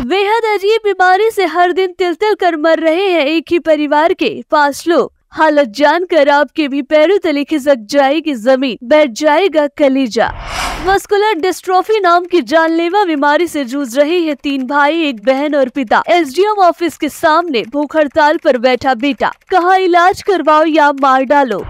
बेहद अजीब बीमारी से हर दिन तिल तिल कर मर रहे हैं एक ही परिवार के पाँच लोग। हालत जानकर आपके भी पैरों तले खिसक जाएगी ज़मीन, बैठ जाएगा कलीजा। मस्कुलर डिस्ट्रोफी नाम की जानलेवा बीमारी से जूझ रहे हैं तीन भाई, एक बहन और पिता। एसडीएम ऑफ़िस के सामने भूख हड़ताल पर बैठा बेटा। कहा इलाज करवाओ या मार डालो?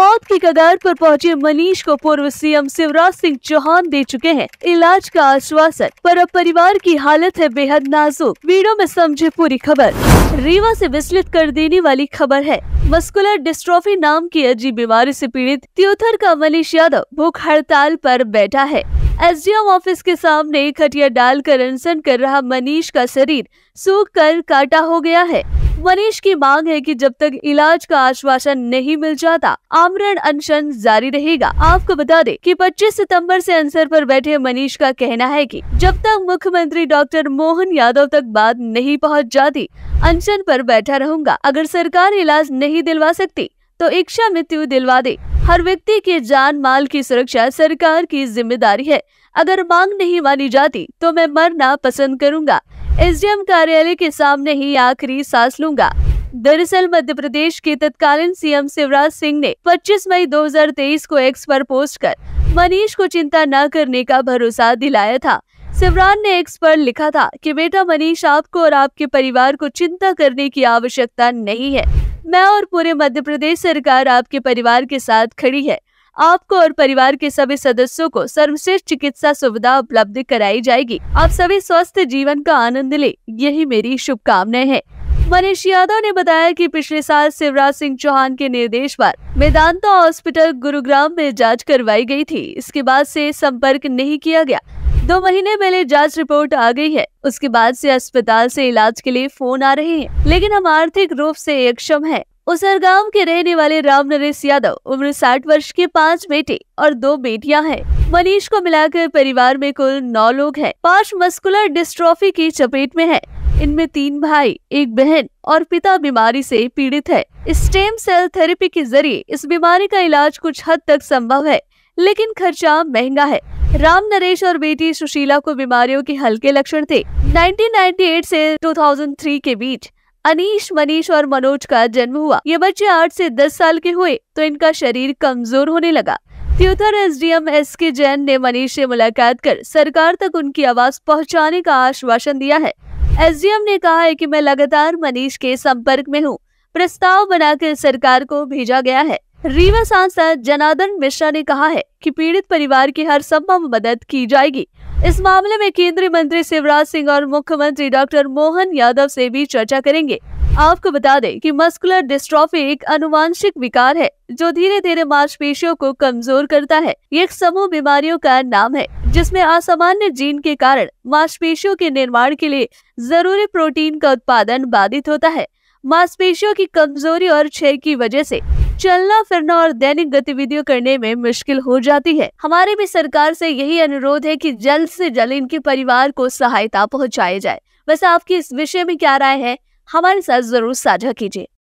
मौत की कगार पर पहुँचे मनीष को पूर्व सीएम शिवराज सिंह चौहान दे चुके हैं। इलाज का आश्वासन, पर अब परिवार की हालत है बेहद नाजुक। वीडियो में समझे पूरी खबर। रीवा से विचलित कर देने वाली खबर है। मस्कुलर डिस्ट्रॉफी नाम की अजीब बीमारी से पीड़ित त्योथर का मनीष यादव भूख हड़ताल पर बैठा है। एसडीएम ऑफ़िस के सामने खटिया डालकर अनशन कर रहा मनीष का शरीर, सूख कर काटा हो गया है। मनीष की मांग है कि जब तक इलाज का आश्वासन नहीं मिल जाता, आमरण अनशन जारी रहेगा। आपको बता दें कि 25 सितंबर से अनसर पर बैठे मनीष का कहना है कि जब तक मुख्यमंत्री डॉक्टर मोहन यादव तक बात नहीं पहुँच जाती, अनशन पर बैठा रहूँगा। अगर सरकार इलाज नहीं दिलवा सकती तो इच्छा मृत्यु दिलवा दे। हर व्यक्ति के जान माल की सुरक्षा सरकार की ज़िम्मेदारी है। अगर मांग नहीं मानी जाती तो मैं मरना पसंद करूँगा। एसडीएम कार्यालय के सामने ही आखिरी सांस लूँगा। दरअसल मध्य प्रदेश के तत्कालीन सीएम शिवराज सिंह ने 25 मई 2023 को एक्स पर पोस्ट कर मनीष को चिंता न करने का भरोसा दिलाया था। शिवराज ने एक्स पर लिखा था कि, बेटा मनीष, आपको और आपके परिवार को चिंता करने की आवश्यकता नहीं है। मैं और पूरे मध्य प्रदेश सरकार आपके परिवार के साथ खड़ी है। आपको और परिवार के सभी सदस्यों को सर्वश्रेष्ठ चिकित्सा सुविधा उपलब्ध कराई जाएगी। आप सभी स्वस्थ जीवन का आनंद ले। यही मेरी शुभकामनाएँ हैं। मनीष यादव ने बताया कि पिछले साल शिवराज सिंह चौहान के निर्देश पर मेदांता हॉस्पिटल गुरुग्राम में जाँच करवाई गई थी। इसके बाद से संपर्क नहीं किया गया। दो महीने पहले जाँच रिपोर्ट आ गई है। उसके बाद से अस्पताल से इलाज के लिए फ़ोन आ रहे हैं। लेकिन हम आर्थिक रूप से अक्षम है। उसरगांव के रहने वाले राम नरेश यादव उम्र साठ वर्ष के पाँच बेटे और दो बेटियाँ हैं। मनीष को मिलाकर परिवार में कुल नौ लोग हैं। पाँच मस्कुलर डिस्ट्रॉफी की चपेट में है इनमें तीन भाई, एक बहन और पिता बीमारी से पीड़ित है स्टेम सेल थेरेपी के ज़रिए इस बीमारी का इलाज कुछ हद तक संभव है, लेकिन खर्चा महँगा है राम नरेश और बेटी सुशीला को बीमारियों के हल्के लक्षण थे 1998 से 2003 के बीच अनीश, मनीष और मनोज का जन्म हुआ। ये बच्चे आठ से दस साल के हुए तो इनका शरीर कमज़ोर होने लगा। त्योथर एसडीएम एस के जैन ने मनीष से मुलाकात कर सरकार तक उनकी आवाज़ पहुँचाने का आश्वासन दिया है। एसडीएम ने कहा है कि मैं लगातार मनीष के संपर्क में हूँ। प्रस्ताव बनाकर सरकार को भेजा गया है। रीवा सांसद जनार्दन मिश्रा ने कहा है कि पीड़ित परिवार की हर संभव मदद की जाएगी। इस मामले में केंद्रीय मंत्री शिवराज सिंह और मुख्यमंत्री डॉक्टर मोहन यादव से भी चर्चा करेंगे। आपको बता दें कि मस्कुलर डिस्ट्रॉफी एक अनुवांशिक विकार है, जो धीरे धीरे मांसपेशियों को कमज़ोर करता है। ये एक समूह बीमारियों का नाम है, जिसमें असामान्य जीन के कारण मांसपेशियों के निर्माण के लिए ज़रूरी प्रोटीन का उत्पादन बाधित होता है। मांसपेशियों की कमज़ोरी और क्षय की वजह से चलना, फिरना और दैनिक गतिविधियों करने में मुश्किल हो जाती है। हमारे भी सरकार से यही अनुरोध है कि जल्द से जल्द इनके परिवार को सहायता पहुंचाई जाए। वैसे आपकी इस विषय में क्या राय है? हमारे साथ ज़रूर साझा कीजिए।